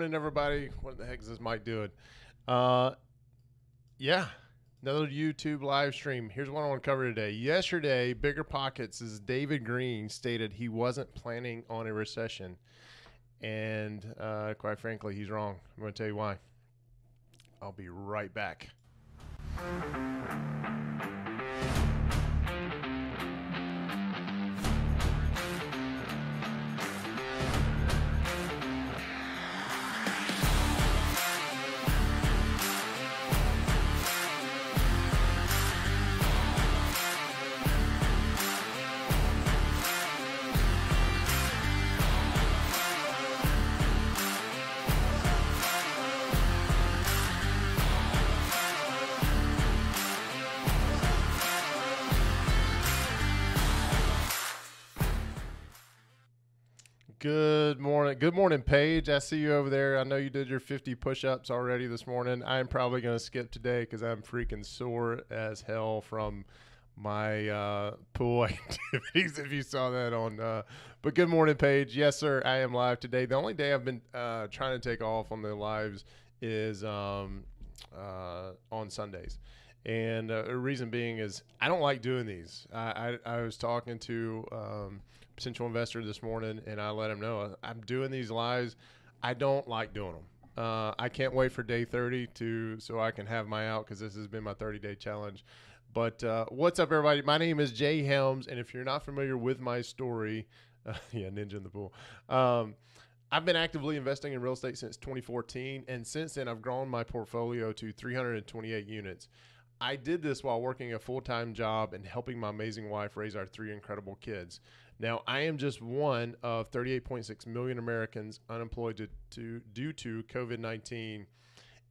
Morning, everybody. What the heck is this Mike doing? Uh, yeah, another YouTube live stream. Here's what I want to cover today. Yesterday, Bigger Pockets' David Greene stated he wasn't planning on a recession, and uh, quite frankly, he's wrong. I'm going to tell you why. I'll be right back. Good morning. Good morning, Paige. I see you over there. I know you did your 50 push ups already this morning. I'm probably going to skip today because I'm freaking sore as hell from my uh, pool activities. If you saw that on, uh, but good morning, Paige. Yes, sir. I am live today. The only day I've been uh, trying to take off on the lives is um, uh, on Sundays. And uh, the reason being is I don't like doing these. I, I, I was talking to um, potential investor this morning, and I let him know I'm doing these lives. I don't like doing them. Uh, I can't wait for day 30 to so I can have my out because this has been my 30 day challenge. But uh, what's up, everybody? My name is Jay Helms, and if you're not familiar with my story, uh, yeah, Ninja in the pool. Um, I've been actively investing in real estate since 2014, and since then, I've grown my portfolio to 328 units. I did this while working a full time job and helping my amazing wife raise our three incredible kids. Now, I am just one of 38.6 million Americans unemployed to, to due to COVID 19.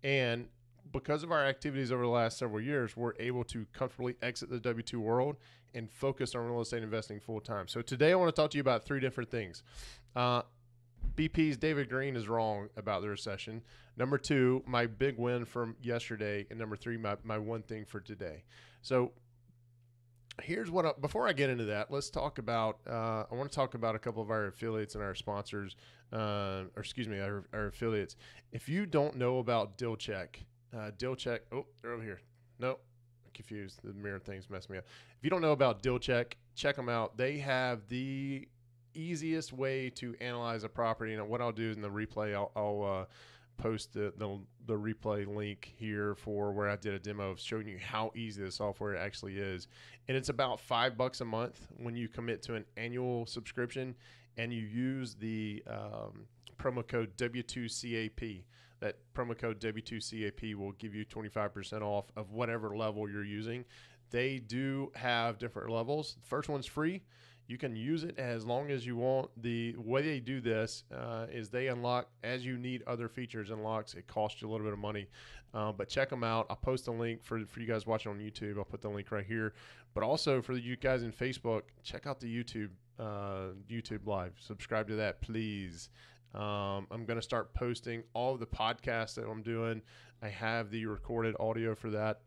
And because of our activities over the last several years, we're able to comfortably exit the W 2 world and focus on real estate investing full time. So, today I want to talk to you about three different things. Uh, BP's David Greene is wrong about the recession. Number two, my big win from yesterday. And number three, my, my one thing for today. So, here's what I, before I get into that, let's talk about. Uh, I want to talk about a couple of our affiliates and our sponsors, uh, or excuse me, our, our, affiliates. If you don't know about DealCheck, uh, DealCheck. Oh, they're over here. Nope, confused. The mirror things mess me up. If you don't know about DealCheck, check them out. They have the easiest way to analyze a property. And what I'll do is in the replay, I'll, I'll uh, post the, the, the replay link here for where I did a demo of showing you how easy the software actually is. And it's about five bucks a month when you commit to an annual subscription and you use the um, promo code W2CAP. That promo code W2CAP will give you 25% off of whatever level you're using. They do have different levels. The first one's free you can use it as long as you want. The way they do this uh, is they unlock as you need other features and locks. It costs you a little bit of money, uh, but check them out. I'll post a link for for you guys watching on YouTube. I'll put the link right here. But also for you guys in Facebook, check out the YouTube uh, YouTube live. Subscribe to that, please. Um, I'm going to start posting all the podcasts that I'm doing. I have the recorded audio for that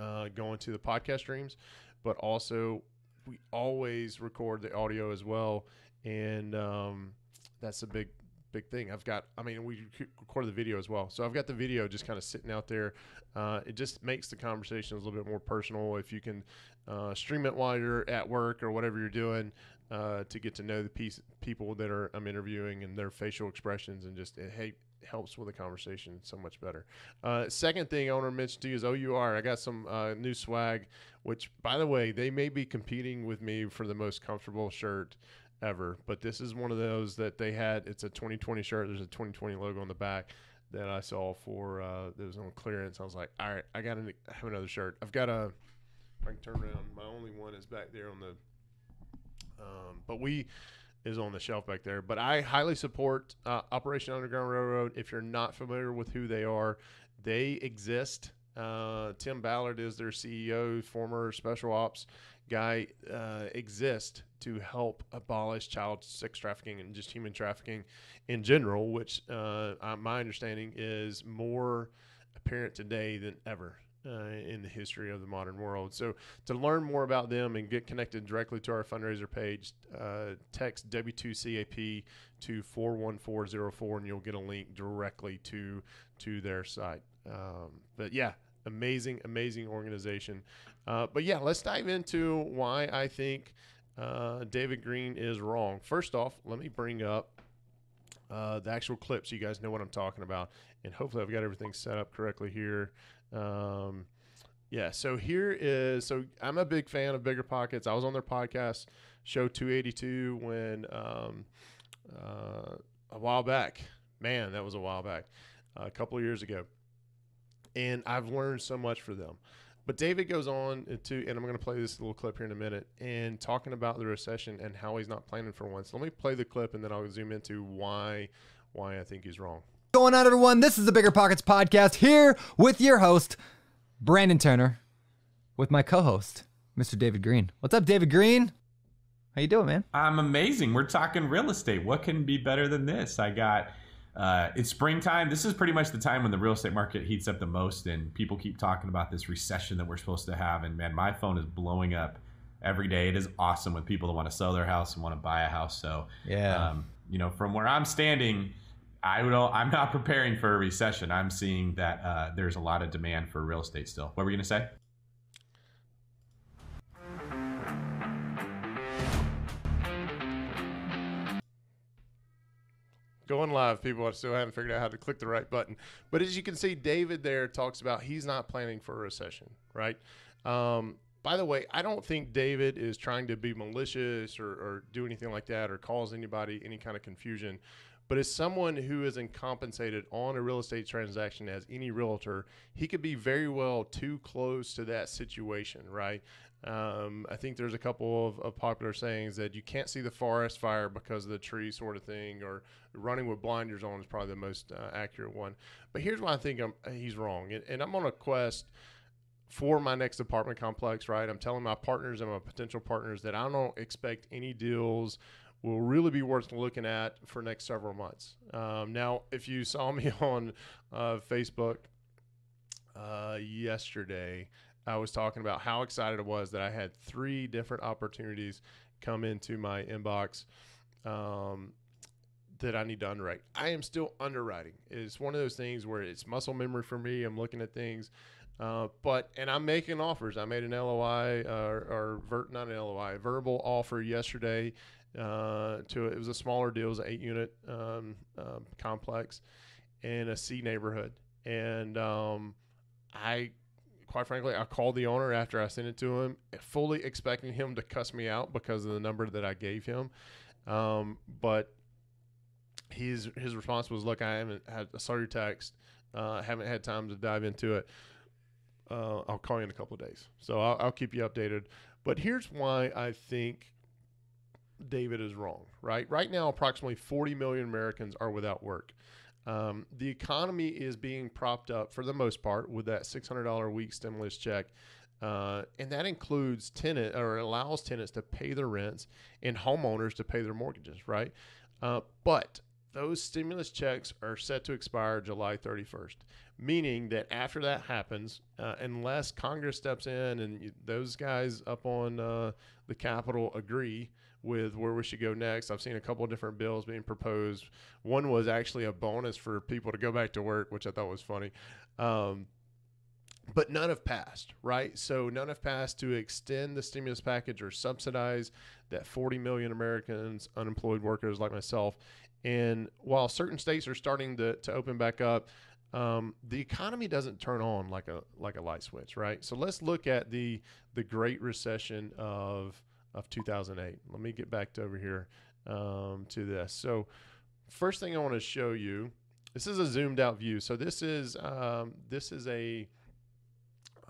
uh, going to the podcast streams, but also we always record the audio as well, and um, that's a big big thing. I've got, I mean, we recorded the video as well. So I've got the video just kind of sitting out there. Uh, it just makes the conversation a little bit more personal if you can uh, stream it while you're at work or whatever you're doing uh, to get to know the piece, people that are I'm interviewing and their facial expressions and just, hey, helps with the conversation so much better. Uh, second thing I want to mention to you is OUR. I got some uh, new swag, which, by the way, they may be competing with me for the most comfortable shirt ever, but this is one of those that they had. It's a 2020 shirt. There's a 2020 logo on the back that I saw for uh, that was on clearance. I was like, all right, I got to have another shirt. I've got a. I can turn around. My only one is back there on the. Um, but we is on the shelf back there. But I highly support uh, Operation Underground Railroad. If you're not familiar with who they are, they exist. Uh, Tim Ballard is their CEO, former special ops guy, uh, exist to help abolish child sex trafficking and just human trafficking in general, which uh, my understanding is more apparent today than ever. uh, in the history of the modern world. So, to learn more about them and get connected directly to our fundraiser page, uh, text W2CAP to 41404 and you'll get a link directly to to their site. Um, but yeah, amazing, amazing organization. Uh, but yeah, let's dive into why I think uh, David Greene is wrong. First off, let me bring up uh, the actual clip so you guys know what I'm talking about. And hopefully, I've got everything set up correctly here. Um, yeah, so here is so I'm a big fan of Bigger Pockets. I was on their podcast, show 282, when um, uh, a while back. Man, that was a while back, a couple of years ago. And I've learned so much for them. But David goes on to, and I'm going to play this little clip here in a minute, and talking about the recession and how he's not planning for one. So let me play the clip, and then I'll zoom into why why I think he's wrong. Going on, everyone. This is the Bigger Pockets podcast here with your host Brandon Turner, with my co-host Mr. David Greene. What's up, David Greene? How you doing, man? I'm amazing. We're talking real estate. What can be better than this? I got uh, it's springtime. This is pretty much the time when the real estate market heats up the most, and people keep talking about this recession that we're supposed to have. And man, my phone is blowing up every day. It is awesome with people that want to sell their house and want to buy a house. So, yeah, um, you know, from where I'm standing, I would. I'm not preparing for a recession. I'm seeing that uh, there's a lot of demand for real estate still. What were you going to say? Going live. People I still haven't figured out how to click the right button. But as you can see, David there talks about he's not planning for a recession, right? Um, by the way, I don't think David is trying to be malicious or, or, do anything like that or cause anybody any kind of confusion. But as someone who isn't compensated on a real estate transaction as any realtor, he could be very well too close to that situation, right? Um, I think there's a couple of, of, popular sayings that you can't see the forest fire because of the tree, sort of thing, or running with blinders on is probably the most uh, accurate one. But here's why I think I'm, he's wrong, and, and I'm on a quest for my next apartment complex. Right, I'm telling my partners and my potential partners that I don't expect any deals will really be worth looking at for next several months. Um, now, if you saw me on uh, Facebook uh, yesterday. I was talking about how excited I was that I had three different opportunities come into my inbox um, that I need to underwrite. I am still underwriting. It's one of those things where it's muscle memory for me. I'm looking at things, uh, but and I'm making offers. I made an LOI uh, or ver, not an LOI, verbal offer yesterday. Uh, to it was a smaller deal, it was an eight unit um, um, complex in a C neighborhood, and um, I quite frankly, I called the owner after I sent it to him, fully expecting him to cuss me out because of the number that I gave him. Um, but his his response was, "Look, I haven't had a saw your text. Uh, haven't had time to dive into it. Uh, I'll call you in a couple of days. So I'll, I'll keep you updated. But here's why I think David is wrong. Right, right now, approximately 40 million Americans are without work. Um, the economy is being propped up for the most part with that $600 a week stimulus check. Uh, and that includes tenant or allows tenants to pay their rents and homeowners to pay their mortgages, right? Uh, but those stimulus checks are set to expire July 31st, meaning that after that happens, uh, unless Congress steps in and those guys up on uh, the Capitol agree with where we should go next. I've seen a couple of different bills being proposed. One was actually a bonus for people to go back to work, which I thought was funny. Um, but none have passed, right? So none have passed to extend the stimulus package or subsidize that 40 million Americans, unemployed workers like myself. And while certain states are starting to, to open back up, um, the economy doesn't turn on like a like a light switch, right? So let's look at the the Great Recession of of 2008. Let me get back to over here um, to this. So, first thing I want to show you, this is a zoomed out view. So this is um, this is a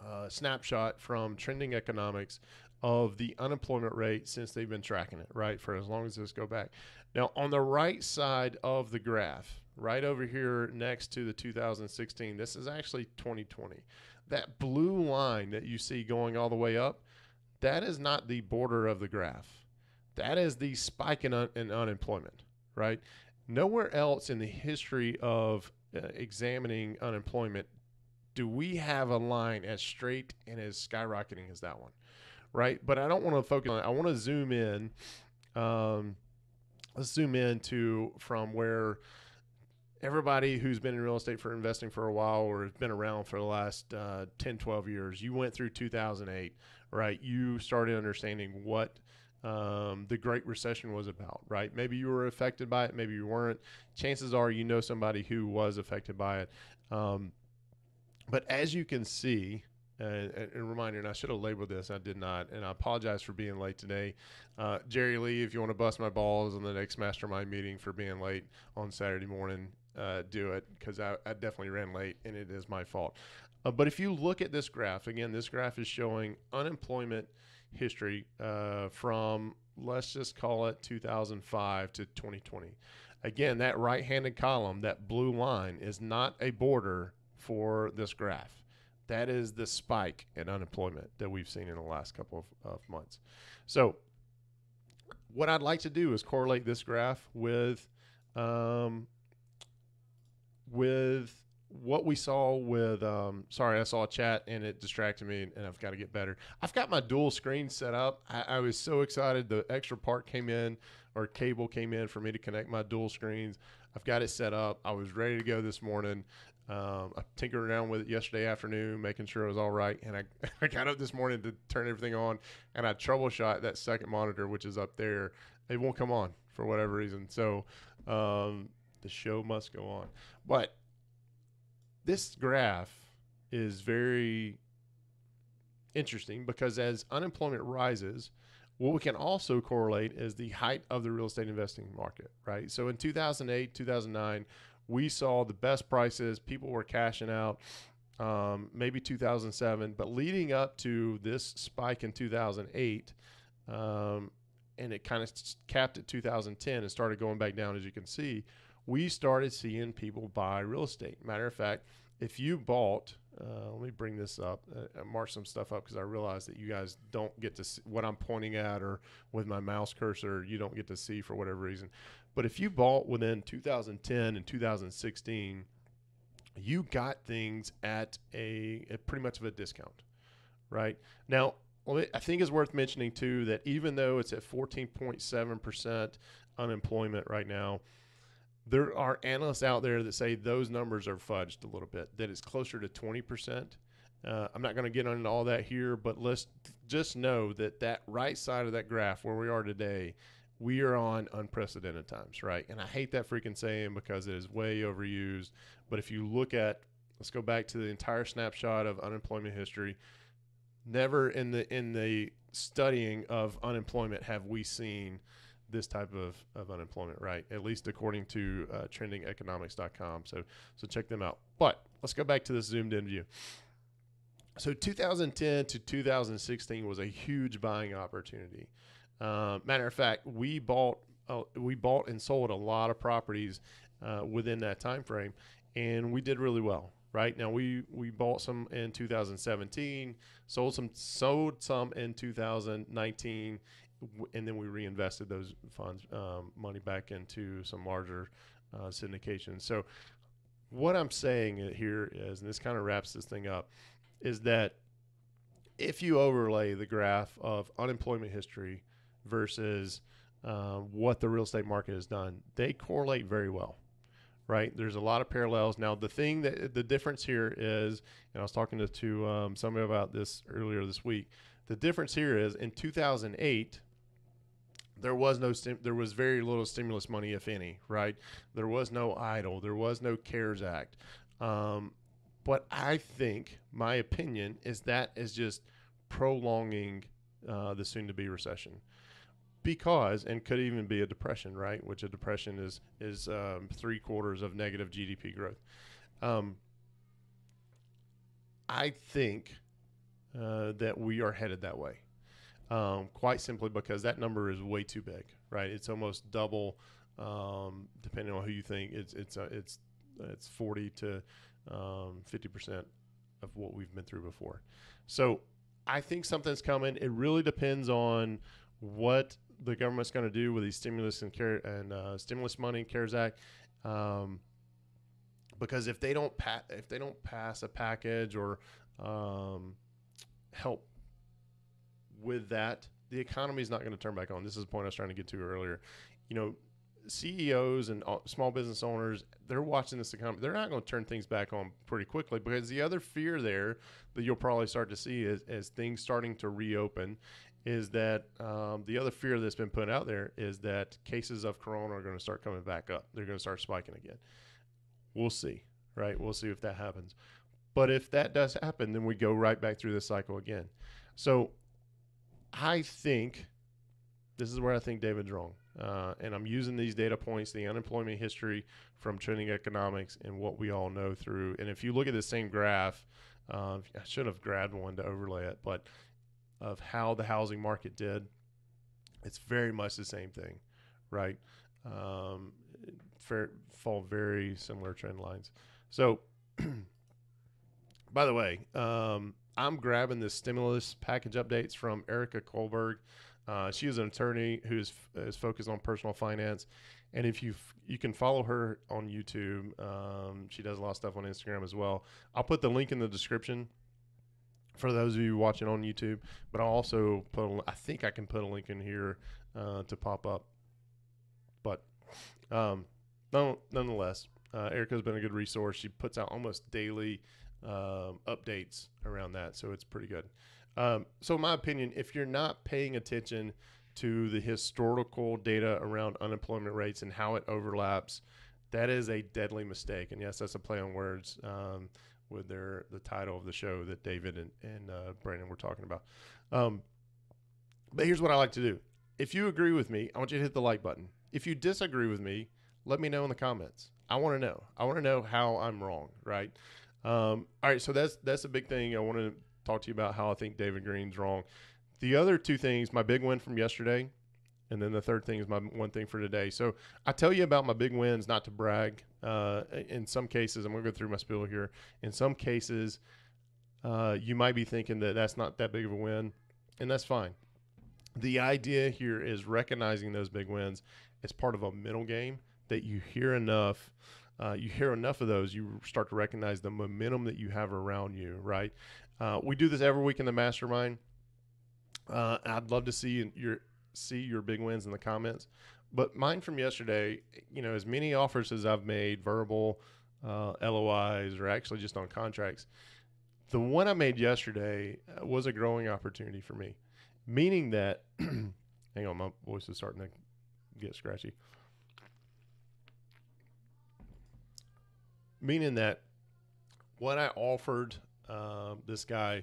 uh, snapshot from Trending Economics of the unemployment rate since they've been tracking it, right, for as long as this go back. Now, on the right side of the graph, right over here next to the 2016, this is actually 2020. That blue line that you see going all the way up, that is not the border of the graph. That is the spike in, un- in unemployment, right? Nowhere else in the history of uh, examining unemployment do we have a line as straight and as skyrocketing as that one? Right. But I don't want to focus on it. I want to zoom in. Um, let's zoom in to from where everybody who's been in real estate for investing for a while or has been around for the last uh, 10, 12 years, you went through 2008, right? You started understanding what um, the Great Recession was about, right? Maybe you were affected by it, maybe you weren't. Chances are you know somebody who was affected by it. Um, but as you can see, and, and reminder, and I should have labeled this, I did not, and I apologize for being late today. Uh, Jerry Lee, if you want to bust my balls on the next mastermind meeting for being late on Saturday morning, uh, do it because I, I, definitely ran late and it is my fault. Uh, but if you look at this graph, again, this graph is showing unemployment history uh, from, let's just call it 2005 to 2020. Again, that right handed column, that blue line, is not a border for this graph. That is the spike in unemployment that we've seen in the last couple of, of months. So, what I'd like to do is correlate this graph with um, with what we saw with um, sorry i saw a chat and it distracted me and i've got to get better. I've got my dual screen set up. I, I, was so excited. The extra part came in or cable came in for me to connect my dual screens. I've got it set up. I was ready to go this morning. Um, i tinkered around with it yesterday afternoon making sure it was all right. And I, I got up this morning to turn everything on and i troubleshot that second monitor which is up there. It won't come on for whatever reason. So um, the show must go on. But this graph is very interesting because as unemployment rises, what we can also correlate is the height of the real estate investing market, right? So in 2008, 2009, we saw the best prices, people were cashing out. Um, maybe 2007, but leading up to this spike in 2008, um, and it kind of capped at 2010 and started going back down, as you can see we started seeing people buy real estate. Matter of fact, if you bought, uh, let me bring this up, uh, mark some stuff up because I realize that you guys don't get to see what I'm pointing at or with my mouse cursor, you don't get to see for whatever reason. But if you bought within 2010 and 2016, you got things at a, a pretty much of a discount, right? Now, I think it's worth mentioning too that even though it's at 14.7% unemployment right now, there are analysts out there that say those numbers are fudged a little bit, that it's closer to 20%. Uh, I'm not going to get into all that here, but let's just know that that right side of that graph where we are today, we are on unprecedented times, right? And I hate that freaking saying because it is way overused. But if you look at, let's go back to the entire snapshot of unemployment history. Never in the in the studying of unemployment have we seen this type of, of unemployment, right? At least according to uh, trendingeconomics.com. So, so check them out. But let's go back to this zoomed in view. So 2010 to 2016 was a huge buying opportunity. Uh, matter of fact, we bought uh, we bought and sold a lot of properties uh, within that time frame, and we did really well. Right now, we we bought some in 2017, sold some sold some in 2019, and then we reinvested those funds um, money back into some larger uh, syndications. So what I'm saying here is, and this kind of wraps this thing up, is that if you overlay the graph of unemployment history versus uh, what the real estate market has done, they correlate very well. Right, there's a lot of parallels. Now, the thing that the difference here is, and I was talking to, to um, somebody about this earlier this week. The difference here is in 2008, there was no there was very little stimulus money, if any. Right, there was no EIDL, there was no CARES Act. Um, but I think my opinion is that is just prolonging uh, the soon-to-be recession because and could even be a depression right which a depression is is um, three quarters of negative gdp growth um, i think uh, that we are headed that way um, quite simply because that number is way too big, right? It's almost double, um, depending on who you think. It's it's uh, it's it's forty to um, fifty percent of what we've been through before. So I think something's coming. It really depends on what the government's going to do with these stimulus and care and uh, stimulus money, and CARES Act. Um, because if they don't pa- if they don't pass a package or um, help with that, the economy is not going to turn back on. This is the point I was trying to get to earlier. You know, CEOs and small business owners, they're watching this economy. They're not going to turn things back on pretty quickly because the other fear there that you'll probably start to see is as things starting to reopen is that um, the other fear that's been put out there is that cases of corona are going to start coming back up. They're going to start spiking again. We'll see, right? We'll see if that happens. But if that does happen, then we go right back through this cycle again. So I think this is where I think David's wrong. Uh, and I'm using these data points, the unemployment history from trending economics, and what we all know through. And if you look at the same graph, uh, I should have grabbed one to overlay it, but of how the housing market did, it's very much the same thing, right? Um, fair, fall very similar trend lines. So, by the way, um, I'm grabbing the stimulus package updates from Erika Kullberg. Uh, she is an attorney who is, is focused on personal finance, and if you you can follow her on YouTube, um, she does a lot of stuff on Instagram as well. I'll put the link in the description for those of you watching on YouTube, but I'll also put a, I think I can put a link in here uh, to pop up. But um, no, nonetheless, uh, Erika's been a good resource. She puts out almost daily um, updates around that, so it's pretty good. Um, so, in my opinion, if you're not paying attention to the historical data around unemployment rates and how it overlaps, that is a deadly mistake. And yes, that's a play on words um, with their the title of the show that David and, and uh, Brandon were talking about. Um, but here's what I like to do. If you agree with me, I want you to hit the like button. If you disagree with me, let me know in the comments. I want to know. I want to know how I'm wrong, right? Um, all right, so that's that's a big thing. I want to talk to you about how I think David Greene's wrong. The other two things, my big win from yesterday, and then the third thing is my one thing for today. So I tell you about my big wins, not to brag. Uh, in some cases, I'm going to go through my spiel here. In some cases, uh, you might be thinking that that's not that big of a win, and that's fine. The idea here is recognizing those big wins as part of a middle game that you hear enough. Uh, you hear enough of those, you start to recognize the momentum that you have around you, right? Uh, we do this every week in the mastermind. Uh, I'd love to see your see your big wins in the comments. But mine from yesterday, you know, as many offers as I've made, verbal, uh, LOIs, or actually just on contracts, the one I made yesterday uh, was a growing opportunity for me, meaning that, hang on, my voice is starting to get scratchy. Meaning that what I offered uh, this guy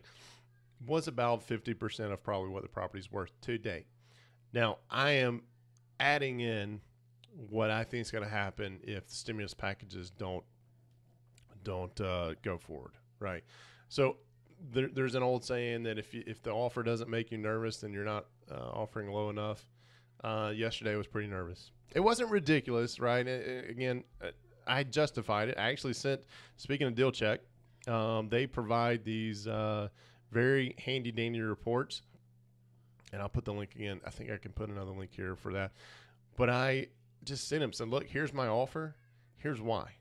was about 50% of probably what the property's worth today. Now, I am adding in what I think is going to happen if the stimulus packages don't don't uh, go forward, right? So there, there's an old saying that if you, if the offer doesn't make you nervous, then you're not uh, offering low enough. Uh, yesterday was pretty nervous. It wasn't ridiculous, right? It, it, again, uh, I justified it. I actually sent. Speaking of deal check, um, they provide these uh, very handy dandy reports, and I'll put the link again. I think I can put another link here for that. But I just sent him said, "Look, here's my offer. Here's why."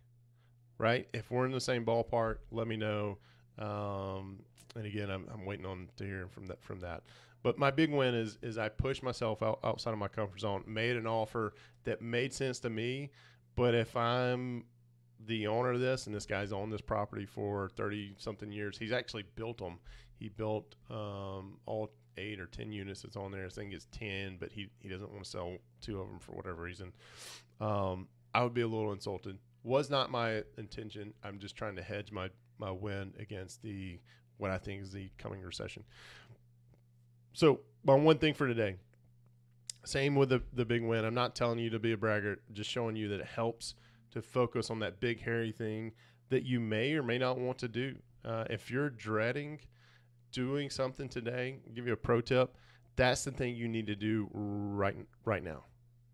Right? If we're in the same ballpark, let me know. Um, and again, I'm, I'm waiting on to hear from that from that. But my big win is is I pushed myself out, outside of my comfort zone, made an offer that made sense to me. But if I'm the owner of this, and this guy's owned this property for 30 something years. He's actually built them. He built um, all eight or 10 units that's on there. I think it's 10, but he, he doesn't want to sell two of them for whatever reason. Um, I would be a little insulted. Was not my intention. I'm just trying to hedge my, my win against the what I think is the coming recession. So, my one thing for today. Same with the, the big win. I'm not telling you to be a braggart, just showing you that it helps – to focus on that big hairy thing that you may or may not want to do. Uh, if you're dreading doing something today, I'll give you a pro tip. That's the thing you need to do right right now.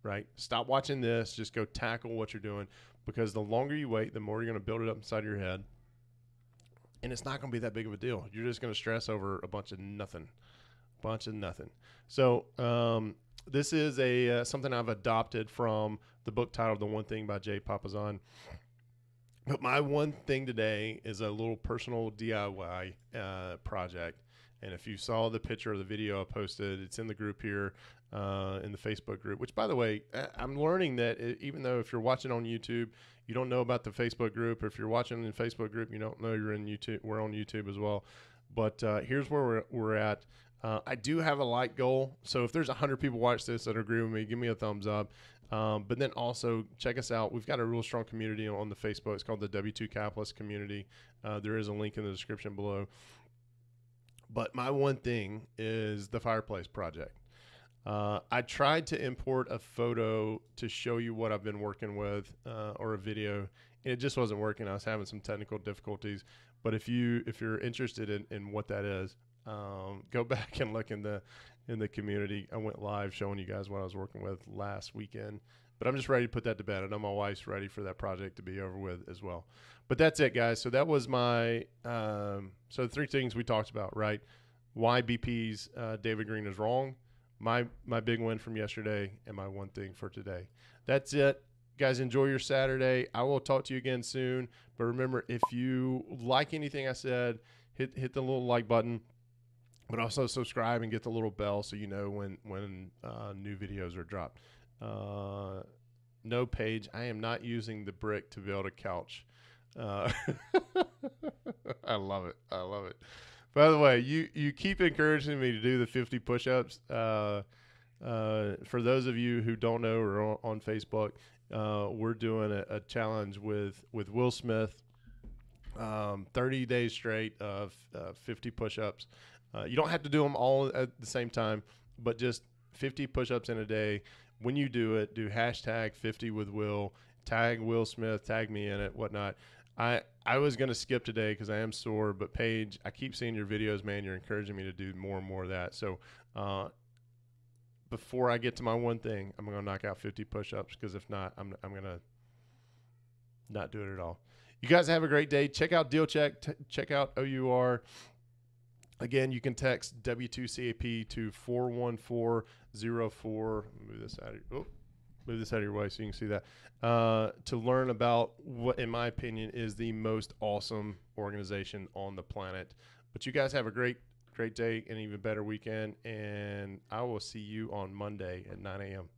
Right? Stop watching this. Just go tackle what you're doing because the longer you wait, the more you're going to build it up inside your head. And it's not going to be that big of a deal. You're just going to stress over a bunch of nothing, bunch of nothing. So um, this is a uh, something I've adopted from the book titled "The One Thing" by Jay Papasan. But my one thing today is a little personal DIY uh, project. And if you saw the picture of the video I posted, it's in the group here, uh, in the Facebook group. Which, by the way, I'm learning that even though if you're watching on YouTube, you don't know about the Facebook group. Or if you're watching in the Facebook group, you don't know you're in YouTube. We're on YouTube as well. But uh, here's where we're, we're at. Uh, I do have a like goal. So if there's 100 people watch this that agree with me, give me a thumbs up. Um, but then also check us out. We've got a real strong community on the Facebook. It's called the W2 Capitalist Community. Uh, there is a link in the description below. But my one thing is the fireplace project. Uh, I tried to import a photo to show you what I've been working with uh, or a video, and it just wasn't working. I was having some technical difficulties. But if you if you're interested in, in what that is, um, go back and look in the in the community. I went live showing you guys what I was working with last weekend. But I'm just ready to put that to bed. I know my wife's ready for that project to be over with as well. But that's it, guys. So that was my um, so the three things we talked about, right? Why BP's uh, David Greene is wrong. My my big win from yesterday and my one thing for today. That's it. Guys, enjoy your Saturday. I will talk to you again soon. But remember, if you like anything I said, hit hit the little like button but also subscribe and get the little bell so you know when when uh, new videos are dropped. Uh, no Paige. I am not using the brick to build a couch. Uh, I love it. I love it. By the way, you you keep encouraging me to do the 50 push-ups. Uh, uh, for those of you who don't know or on, on Facebook, uh, we're doing a, a challenge with with Will Smith. Um, 30 days straight of uh, 50 push-ups. Uh, you don't have to do them all at the same time, but just 50 push-ups in a day. When you do it, do hashtag 50 with Will, tag Will Smith, tag me in it, whatnot. I I was gonna skip today because I am sore, but Paige, I keep seeing your videos, man. You're encouraging me to do more and more of that. So uh, before I get to my one thing, I'm gonna knock out 50 push-ups because if not, I'm I'm gonna not do it at all. You guys have a great day. Check out Deal Check. T- check out OUR. Again, you can text W2CAP to 41404. Move this out of your, oh, move this out of your way so you can see that. Uh, to learn about what, in my opinion, is the most awesome organization on the planet. But you guys have a great, great day and even better weekend. And I will see you on Monday at 9 a.m.